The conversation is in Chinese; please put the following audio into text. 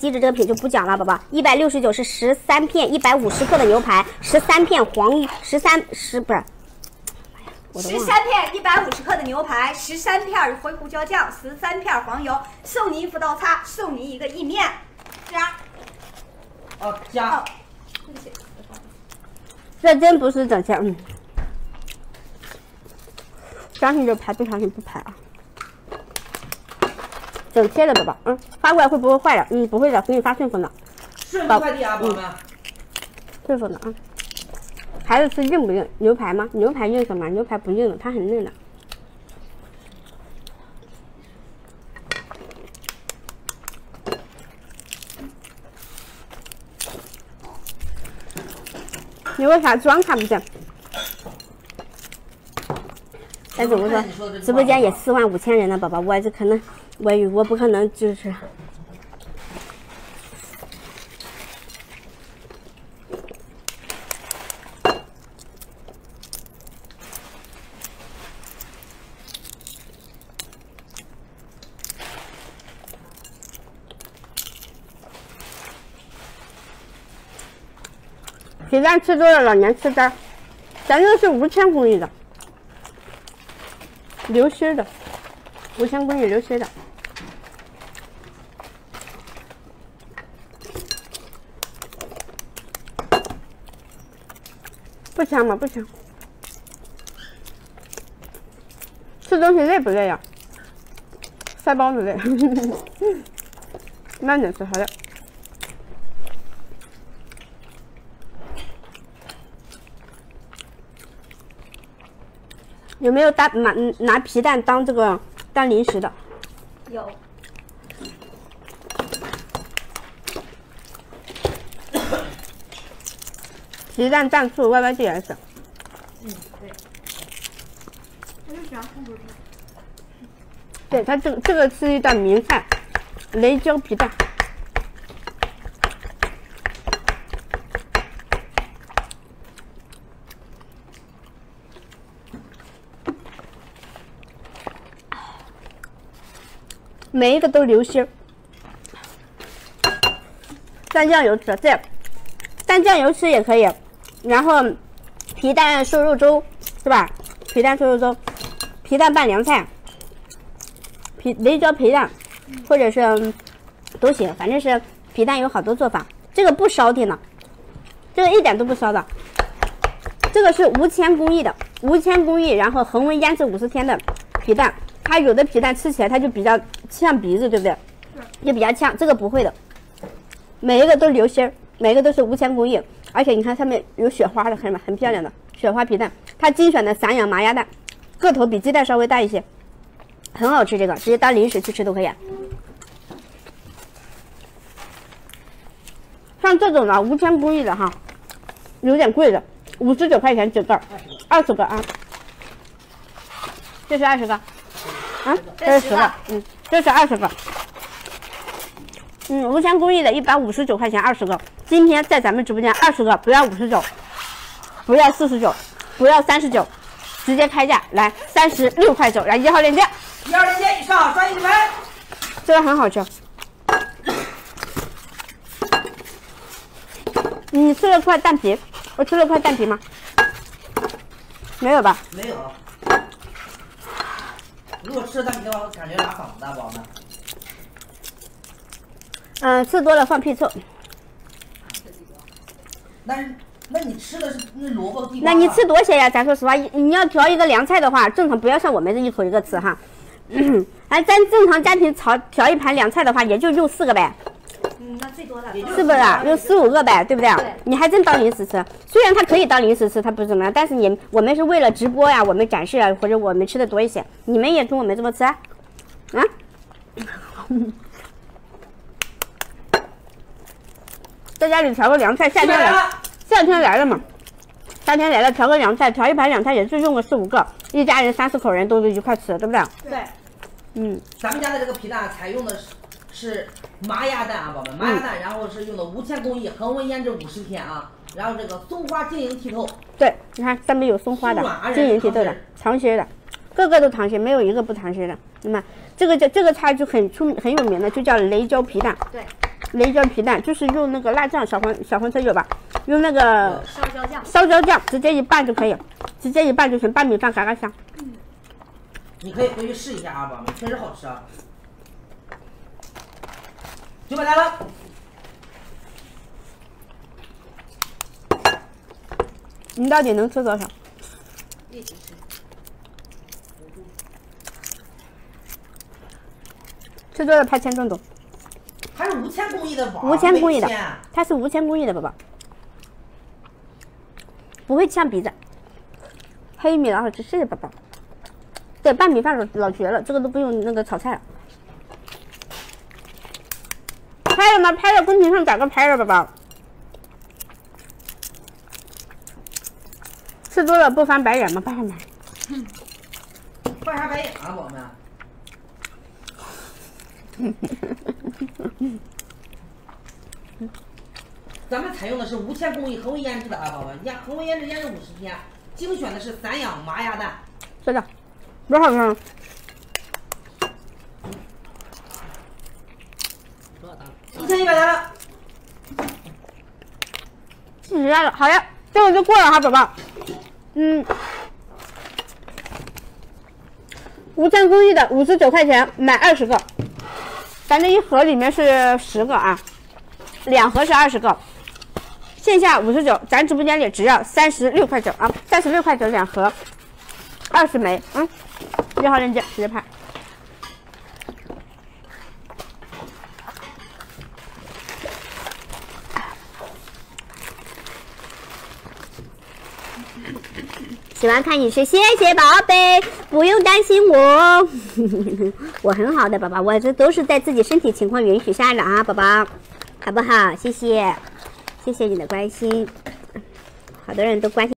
机制这个品就不讲了，宝宝，一百六十九是十三片，一百五十克的牛排，十三片黄，十三十不是。十三片一百五十克的牛排，十三片灰胡椒酱，十三片黄油，送你一副刀叉，送你一个意面，加。哦，加。对不起，这真不是整钱，嗯。相信就拍，不相信不拍啊。整切的宝宝，嗯，发过来会不会坏了？嗯，不会的，给你发顺丰的。顺丰快递啊，宝宝们。顺丰的啊。孩子吃硬不硬？牛排吗？牛排硬什么？牛排不硬的，它很嫩的。你为啥装看不见？但怎么说直播间也四万五千人了，宝宝，我这可能我我不可能就是。皮蛋吃多了，老年痴呆。咱这是无铅工艺的，流心的，五香工艺流心的，不香吗？不香。吃东西累不累呀？塞包子累，慢点吃好的。有没有当拿拿皮蛋当这个当零食的？有。皮蛋蘸醋，Y Y D S。嗯，对。他就喜欢红对它这个这个是一道名菜，雷椒皮蛋。每一个都流心，蘸酱油吃，这蘸酱油吃也可以。然后皮蛋瘦肉粥是吧？皮蛋瘦肉粥，皮蛋拌凉菜，皮雷椒皮蛋，或者是都行，反正是皮蛋有好多做法。这个不烧的呢，这个一点都不烧的。这个是无铅工艺的，无铅工艺，然后恒温腌制五十天的皮蛋。它有的皮蛋吃起来它就比较呛鼻子，对不对？就比较呛。这个不会的，每一个都流心儿，每个都是无铅工艺，而且你看上面有雪花的，看见吗？很漂亮的雪花皮蛋。它精选的散养麻鸭蛋，个头比鸡蛋稍微大一些，很好吃。这个直接当零食去吃都可以。像这种的无铅工艺的哈，有点贵的，五十九块钱几个，二十个啊，这是二十个。啊，这是十个，嗯，这是二十个，嗯，无铅工艺的，一百五十九块钱二十个。今天在咱们直播间二十个，不要五十九，不要四十九，不要三十九，直接开价来三十六块九，来一号链接，一号链接以上刷一百。这个很好吃。你吃了块蛋皮，我吃了块蛋皮吗？没有吧？没有。如果吃蛋皮的话，感觉拉嗓子大，宝宝们。嗯，吃多了放屁臭。那那你吃的是那萝卜地瓜？那你吃多些呀？咱说实话，你要调一个凉菜的话，正常不要像我们这一口一个吃哈。哎，咱正常家庭炒调一盘凉菜的话，也就用四个呗。嗯，那最多的是不是有四五个呗，对不对？你还真当零食吃，虽然它可以当零食吃，它不是怎么样，但是你我们是为了直播呀，我们展示啊，或者我们吃的多一些，你们也跟我们这么吃啊？啊？在家里调个凉菜，夏天来了，夏天来了嘛，夏天来了调个凉菜，调一盘凉菜也就用个四五个，一家人三四口人都是一块吃，对不对？对。嗯。咱们家的这个皮蛋采用的是。是麻鸭蛋啊，宝宝们，麻鸭蛋，然后是用的无铅工艺，恒温腌制五十天啊，然后这个松花晶莹剔透，对，你看上面有松花的，晶莹剔透的，糖心的，个个都糖心，没有一个不糖心的。那么这个叫这个菜就很出很有名的，就叫雷椒皮蛋。对，雷椒皮蛋，就是用那个辣酱，小黄小黄车有吧？用那个烧椒酱，烧椒酱直接一拌就可以，直接一拌就行，拌米饭嘎嘎香。嗯你可以回去试一下啊，宝宝们，确实好吃啊。九百来了，你到底能吃多少？一直吃。吃多了拍签中毒，还是无铅工艺的碗，无铅工艺的，它是无铅工艺的，宝宝，不会呛鼻子。黑米老好吃，谢谢宝宝。对，拌米饭老老绝了，这个都不用那个炒菜了。拍了吗？拍了，公屏上打个拍了，宝宝。吃多了不翻白眼吗？爸妈，翻啥白眼啊，宝宝们？咱们采用的是无铅工艺恒温腌制的啊，宝宝，腌恒温腌制腌制五十天，精选的是散养麻鸭蛋。知道，多好吃啊！一千一百来了，四十了，好呀，这个就过了哈，宝宝。嗯，无铅工艺的五十九块钱买二十个，咱这一盒里面是十个啊，两盒是二十个，线下五十九，咱直播间里只要三十六块九啊，三十六块九两盒，二十枚，嗯，一号链接直接拍。喜欢看你吃，谢谢宝贝，不用担心我，我很好的宝宝，我这都是在自己身体情况允许下的啊，宝宝，好不好？谢谢，谢谢你的关心，好多人都关心。